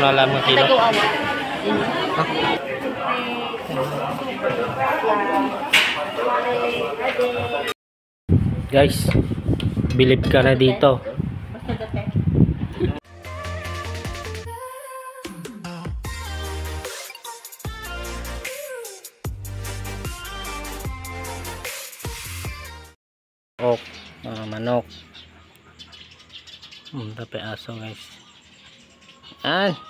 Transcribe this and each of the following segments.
na lang mga kilo. Guys, bilib ka na dito. Ok, mga manok. Hmm, tapi aso guys. Yan.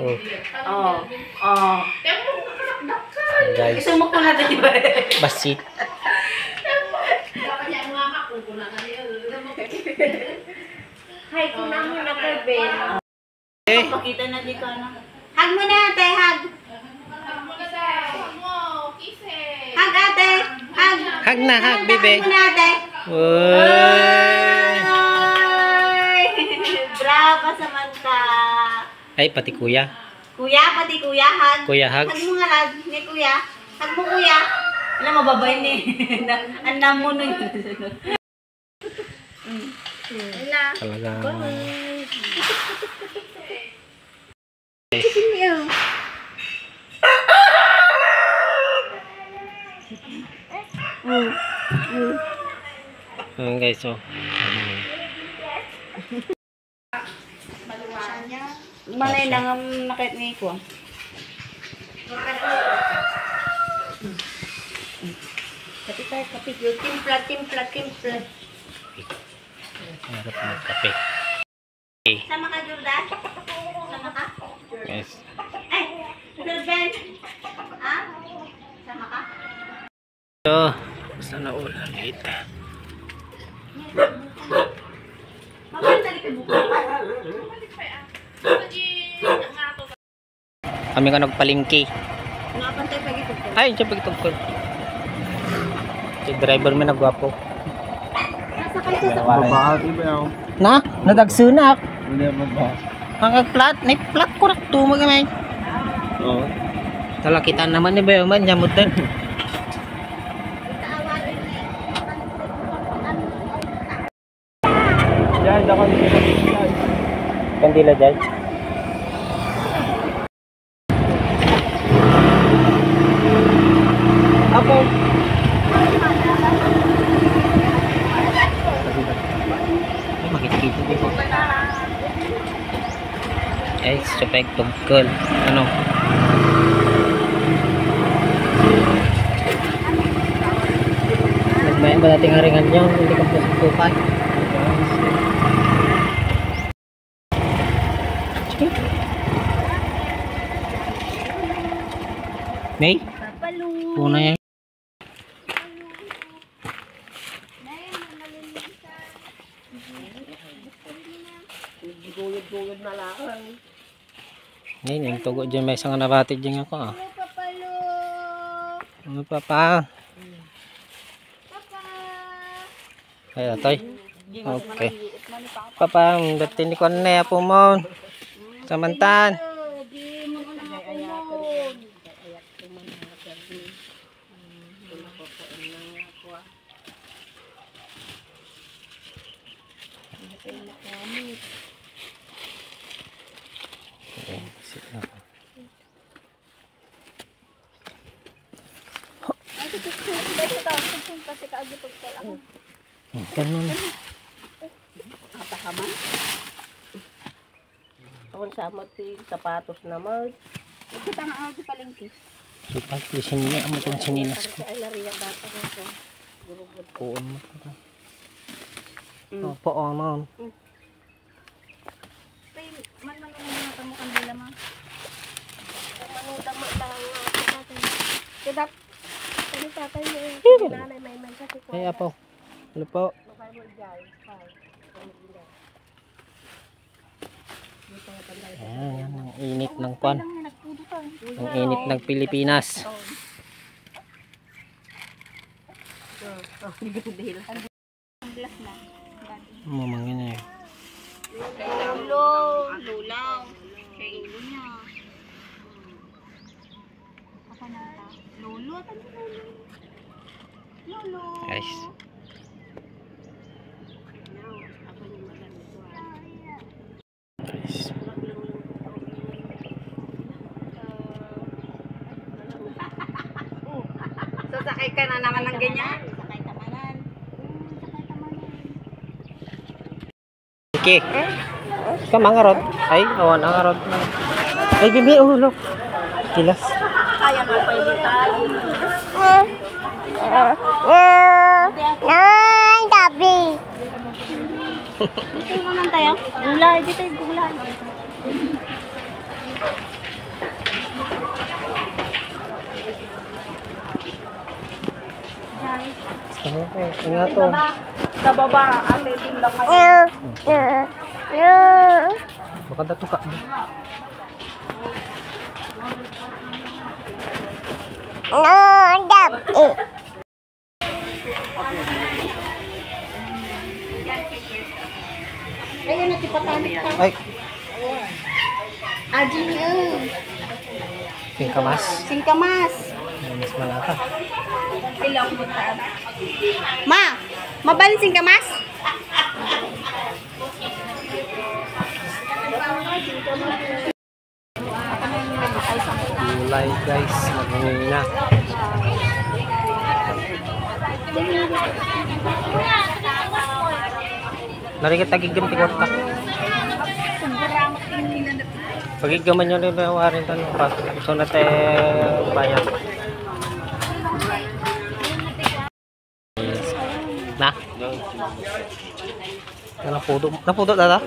Ah. Mo na. Oh, Oh. Oh. guys, Gusto mo ko na di ba? basit. Dapat niya ang mama kung kuna na niya. Hi, kuna mo na kay Ben. Eh, Pakita na di ka na. Hug mo na ate, hug. Muna sa mo. Kisses. Hug ate. Hug. hag na hag, bebe. Hug mo na ate. Uy. Bravo Samantha. Ay, pati kuya. Kuya, pati kuya, hug. Kuya, hug. Hug mo nga hug. Ni kuya. Hug mo kuya. Alam mo, babay ni. Andam mo nun. Wala. Talagang Ayan guys, so. Malay lang ang nakit ni ko. Kapit tayo, kapit. Yung timpla, timpla, timpla. Harap magkape. Okay, Sama ka, Jordan? Sama ka? guys. Ay, Jordan. Ha? Sama ka? So, basta na ulan dito. Mabalik ka buka. Kami ka nagpalingki. Nakapantay pa gito ko. Ay, siya pagtugkol. Si driver mo nagwapo. Nasa kayo sa Na, nadagsunak. Hindi? Ang plat, ni plat ko rak tumag may. Oo. Tala kita naman ni Bayo man jamut din. Yan, ako Kandila dyan. Apo. Ay, makikita dito. Ay, supek tugkol. Ano? Nagmayan ba nating haringan nyo? Hindi ka pasukupan. May? Puna yan. Ngayon, yung tugo dyan may isang nabatid dyan ako ah. Ano pa pa? Ay, atoy. Okay. Papa, dating ni ko na po mo. Samantan. Okay, Ganun. Apahaman? Awan sa amat si sapatos naman. Kita nga ako si palengke. Supag, lisin niya. Amo itong sinilas ko. Ay, nariyak data ko ko. Kuon mo ko. Opo, oh, ma'am. Tay, man man ang mga tamo kandila ma. Manutang mo tang natin. Kaya tatay mo eh. Nanay may may kasi ko. Ay, apo. Ano po? Bakay mo dyan. Ayan, yan ang init ng kwan. Ang init ng Pilipinas. Mamangin na. Lulo. Lulaw. Niya. Na ta. Lulo. Tanda lulo. Lulo. Guys. Guys. Sasakay ka na naman ng ganyan. Sakay tamanan. Sakay tamanan. Iki. Ka mangarot. Ay, awan angarot. Ay, bibi ulo. Kilas. Kaya mo pa yung tayo. Ay, tabi. Dito naman tayo. Gulay. Dito yung gulay. Ano ko? Nga to. Sa baba. Ate, din lang kayo. Uh, uh, uh. Baka dato ka. No, tabi. Ayun, natipatanit ka. Ay, Ajin yun. pingkamas. Singkamas. Mas butan. Ma, mabalin singkamas? Gulay guys. Maghingi na. Narigat tagigam ti kwarta. Pagigaman nyo rin na warin to. Pa. So na te bayan. Na napudo. Napudo dada?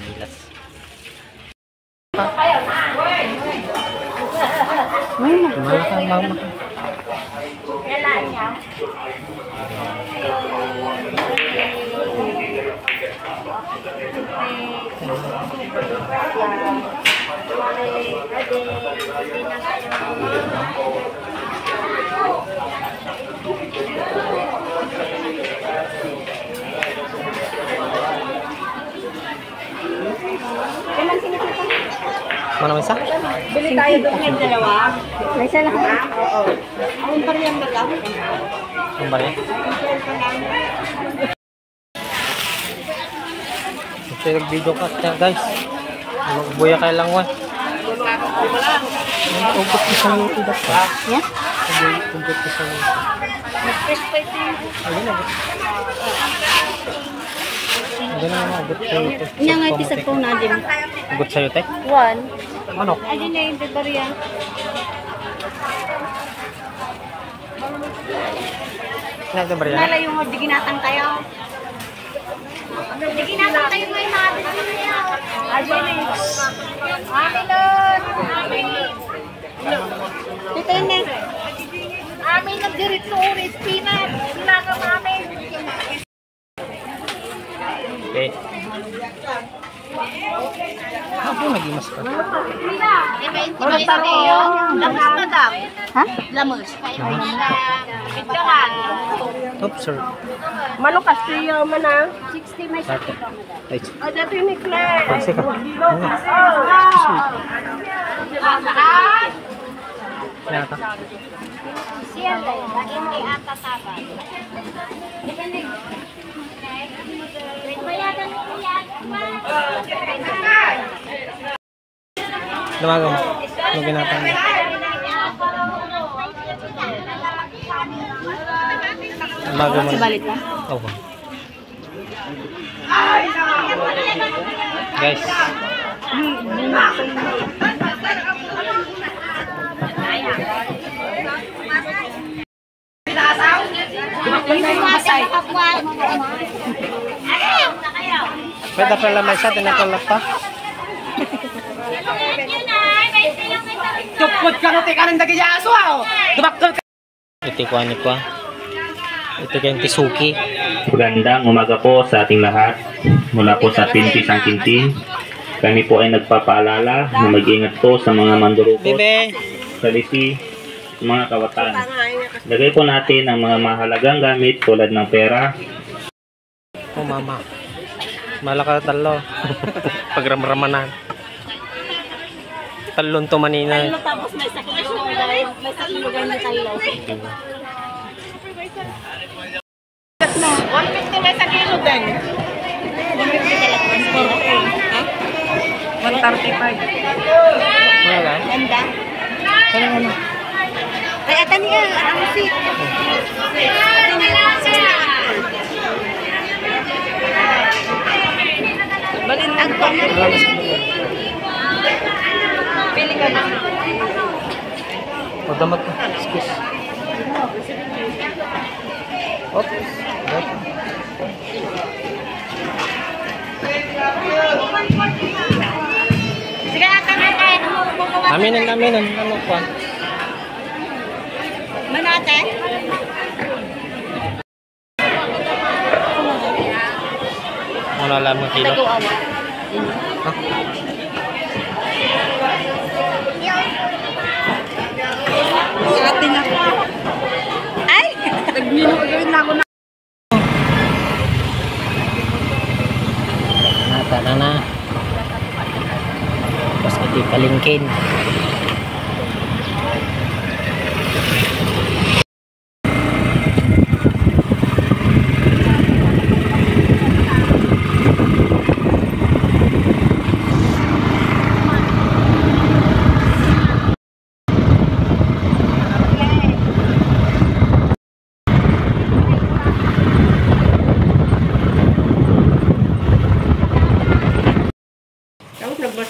Milas. Malaki ang mama. Terima kasih. Mana may isa? Bili tayo doon ng dalawa. May isa lang. Oo. Ang parehang lang. Ang bari? Ito yung video ka guys. Magbuya kayo lang wan. Ang ugot ko sa YouTube ba? Yeah? Ang ugot ko sa YouTube. Ayun na. Ayun na mga ugot sa YouTube. Nya nga iti sa phone na din. Ugot sa YouTube? One. Ano? Adi na yung bariya. Ano ito ba yan? Nala yung di ginatang kayo. Di ginatang kayo ngayon na adi na kayo. Adi na yung. Amin nun. Amin. Dito yun eh. Amin ng diretso oris. Pinat. Pinagam amin. Okay. Ako nag-imas ka. Wala pa kayo. Lamus madam. Ha? Lamus. Pindahan. Oops, sir. Malukas siya man ah. 60 may. Ay, Oh, dati ni Claire. Pansi ka. Nata. Siya tayo. Hindi ata taba. Lumago mo. Ano ginatang mo? Lumago mo. Balit na. Oo. Guys. Masay. Pwede pala may sa tinatulak pa. Tupot ka no, teka nang dagi aso ah. Dumakot Ito ko ani ko. Ito kayong tisuki. Magandang umaga po sa ating lahat. Mula po sa Pinti Sangkintin. Kami po ay nagpapaalala na mag-ingat po sa mga mandurukot, Bebe. salisi, mga kawatan. Lagay po natin ang mga mahalagang gamit tulad ng pera, Oh mama. Malaka talo. Pagramramanan. Talon to manina. tapos may sakit lugar. May sakit lugar na tayo. 150 may sa kilo din. 150 talaga. Ha? 135. Wala. Ganda. Ay, ata niya. Ang si. Na sa Pili ka na. O damat ko. Excuse. Oops. Sige, ata na tayo. Aminin, aminin. Ano pa? Manate? Wala lang mga kilo. Ha? Ate na. Ay! Nagmino gawin na ako na. Nata na na. Tapos ito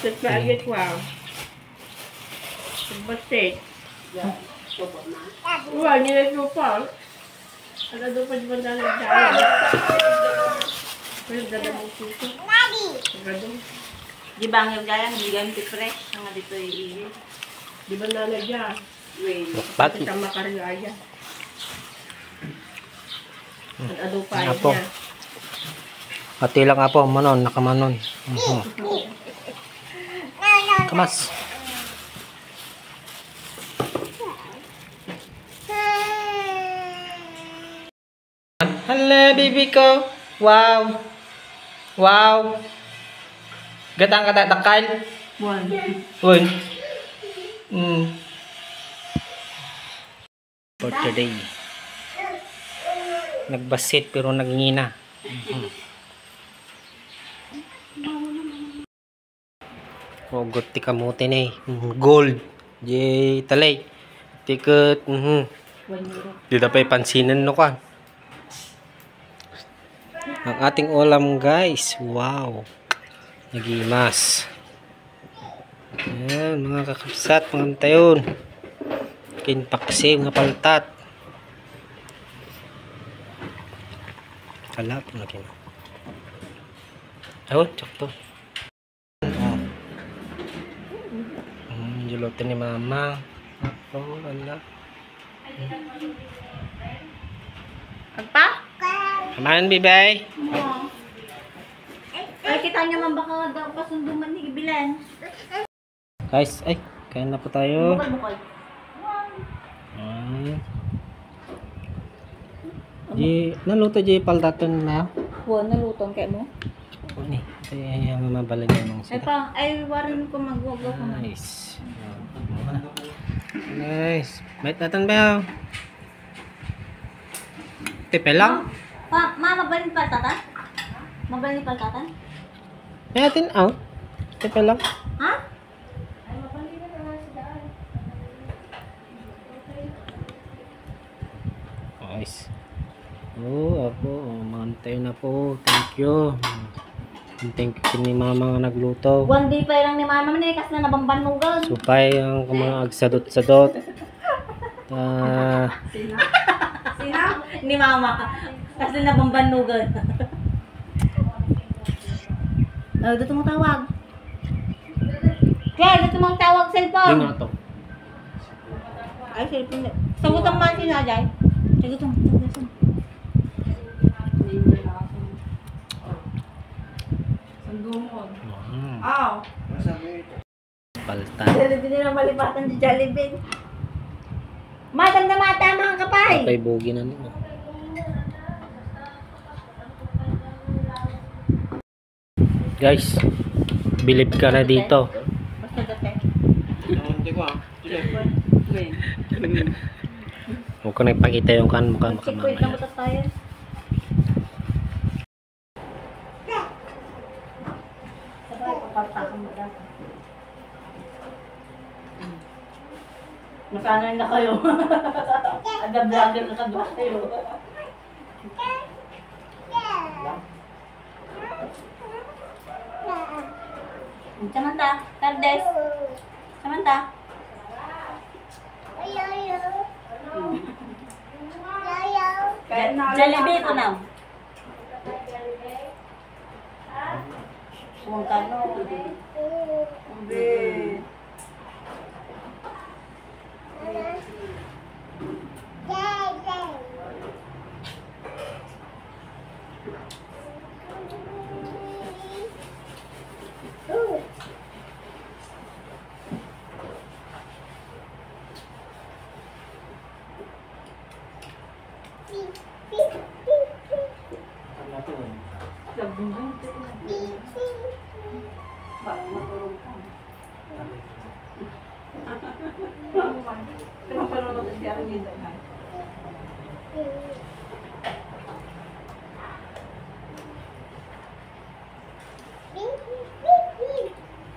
yung palingkin. Tapos nagbasit pa agad ko ah. Nagbasit. Uwa, nilagyo pa. Ano doon pa di ba nalagdayan? Pero dala mo suso. Agad Di ba ang gaya, hindi ganito fresh. Ang dito i Di ba nalagyan? Wait. Bakit? Sa makarigaya. Ano pa Apo. niya? Pati lang ako, manon, nakamanon. Mhm. Kamas. Hello, baby ko. Wow. Wow. Gatang kata takal. One. Uy. Mm. For today. Nagbasit pero nagngina. Mhm. Hugot ti kamuti na eh. Mhm, Gold. Di talay. Mhm. One euro. Di na pa pansinan no ka. Ang ating ulam guys. Wow. Nagimas. Ayan, mga kakapsat, mga tayon. Kinpaksi, mga paltat. Kalap na kin. Ayun, tsakto. Oh. Julote ni mama. Oh, wala. Agpa? Aman, bibay. Ay, kita niyo man baka daw pasunduman ni Bilan. Guys, ay, kain na po tayo. Bukol-bukol. Ay. Di, naluto di paltaton na. Wow, nalutong kay mo. Ni, ay ang mabalin niya Ay sila. pa, ay warin ko magwagaw ko na. Nice. Nice. Bait natin ba? Tipe lang. Pa, ma, mabalin pa tata? Mabalin pa tata? May natin out. Tipe lang. Ha? Nice. Oh, ako. Oh, mantay na po. Thank you. Thank you kini mama nga nagluto. One day pa lang ni mama ni kas na nabambanugan. Supay ang mga agsadot-sadot. Ah, Sino? Ni mama. Kasi nabambanugan. Oh, dito mo tawag. Kaya, dito mo tawag Hindi cellphone. nga to. Ay, cellphone. Sagutan mo si Najay. Sagutan mo. Aw. Palta. Jollibee ang malipatan si Jollibee. Madam na mata mga kapay. Kay Bogi na nila. Guys, bilib ka na dito. Basta dati. Huwag ko nagpakita yung kan mukha mukha Checkpoint na mamaya. mata tayo. Sabay, papartakan mo dati. Masanay na kayo. Aga-vlogger na kadwa kayo. Samantha, Tardes. Samantha. Jollibee ko na. Huwag ka no.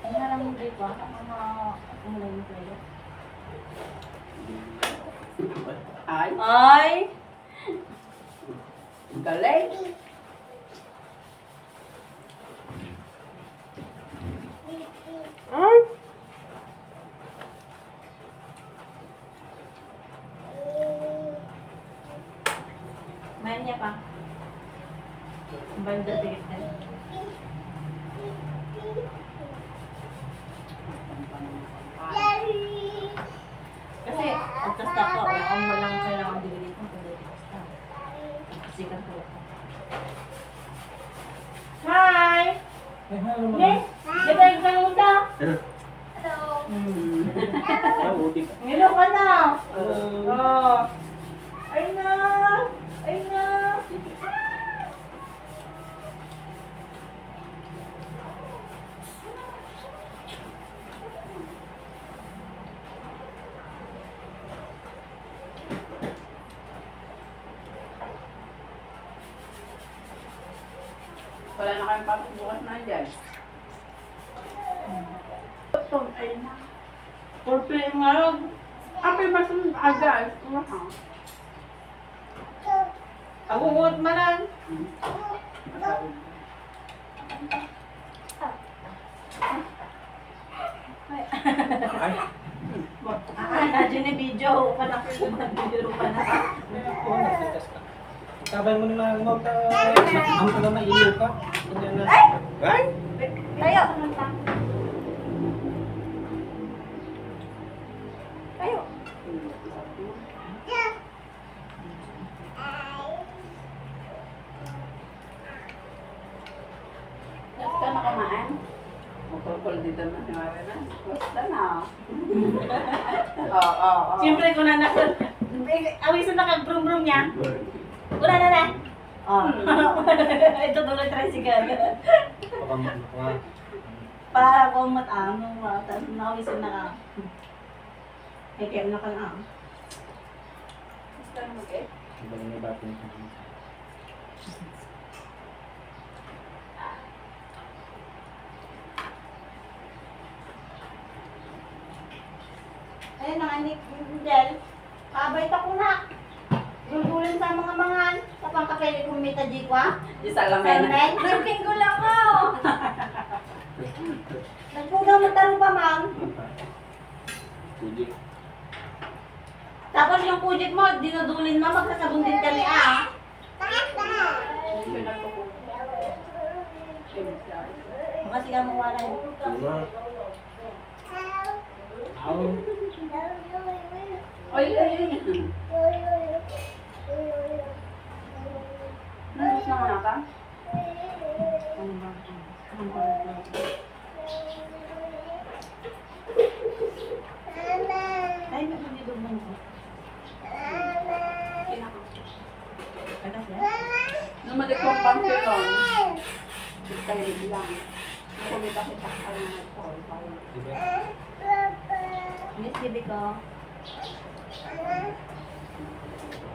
Ano na lang yung break ba? Ano na umulay yung playo? Ay, Ay! galing. Mayroon niya pa. Ang banda tigit na. Kasi, ang kasta ko, ang walang kailangan dili dito, kundi kasta. Kasi ka po. Hi! Yes! Gabay ka mo ta? Hello ka na! Oh. Ay na! Ay na! Wala na kayong pasok bukas na dyan. Ito, ay na. For play nga lang. Apay mas aga. Kumaha. Ako ngut manan. Ni video. Panak ko video pa na. Sabay mo na lang mo ka. Ang pala mailiw ka. Na. Ay! Makuha. Para kung matamo, tapos nawisan na ka. Ay, kaya na ka na. Basta na mag-eh. Ibang may batin. Ayun ang anik Del. Kabay ta ko na. Duldulan sa mga mangan. Sa pangkapili kong mita di kwa. Di sa lamay na. Sarmen. Drinking ko. Nagpugaw mo taro pa, ma'am. Tapos yung pujit mo, dinudulin mo, magsasabon din kami ah. Kasi ka mawala yun. Oy, ay, ay. Nanos na nga ka? Ano ba? Ano ba? Ay, may pagdidog mo ko. Ay, kasi. Lumalik ko ang pangkilon. Kaya lang. Kumita-kita ka rin na ito. Miss Bibi ko.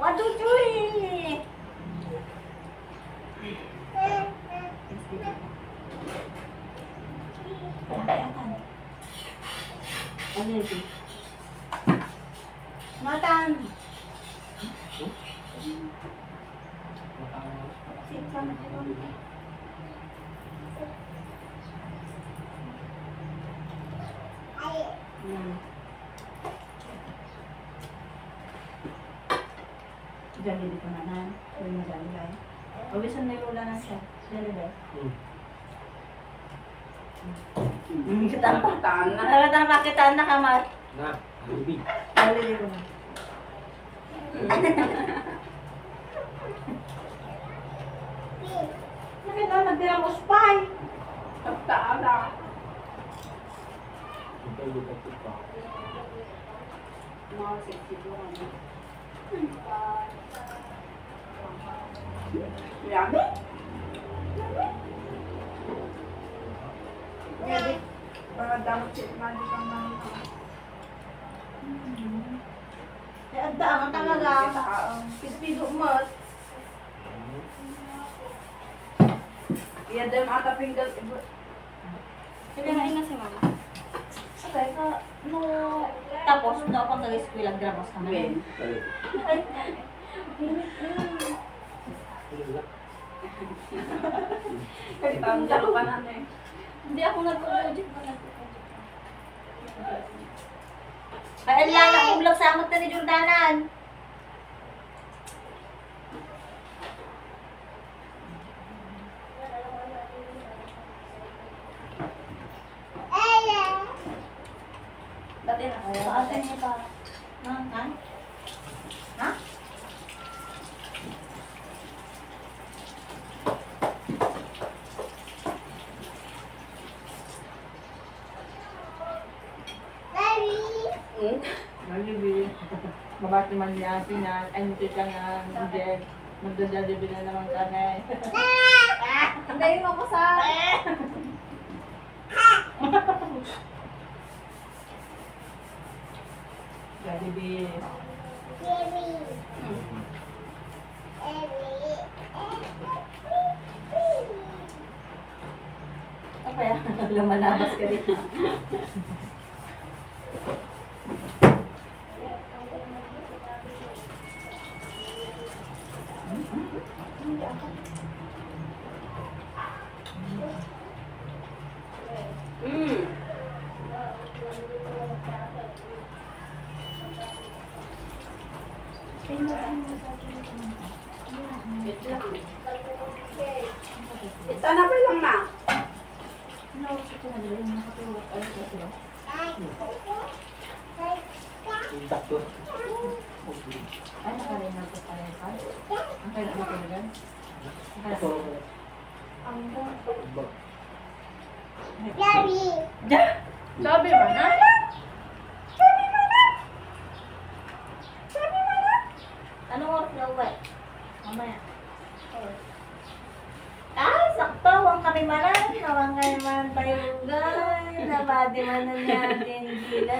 Waduh cuy. Miss Bibi ko. Ano yun? Matan. Sip sama dito. Hmm. Jadi di pananan, kung madali ba? Awisan na yung ulan na siya. Dali ba? Hmm. Kita pa. Nakakita na makita na kamar. Na, alibi. Dali dito na. Nakita na nagdirang uspay. Taan na. Mga sexy. Yummy? Jadi, Para damot si Mandy kang mga eh, ang daan talaga. Pispido mo. Iya, dem ata pinggal. Kinain na si mama. Okay, ka, no, tapos, no, akong nag-eskwela, grabas ka Ben. Ay, Kasi ang dalo pa na eh. Hindi ako nag-project. Ay, ang lala kong vlog sa amot na ni Jordanan. Dati na. Sa atin niya pa. Ha? Ha? Ha? Hmm? Malibi. Mabati man niya, sinan, ay hindi ka nga, hindi. Magdadalibi na naman kami. Andayin mo ko sa... Jollibee. Ano kaya? Lumalabas ka rin. Ito na pa lang na. Takto. Ay, nakarinag ko pa rin pa. Ang kaya na matulagan. Ito. Sabi ba na? Anong oras na uwi? Mamaya. Ay, sakto. Kami manan. Huwag kami man guys. Nabadi man na natin sila.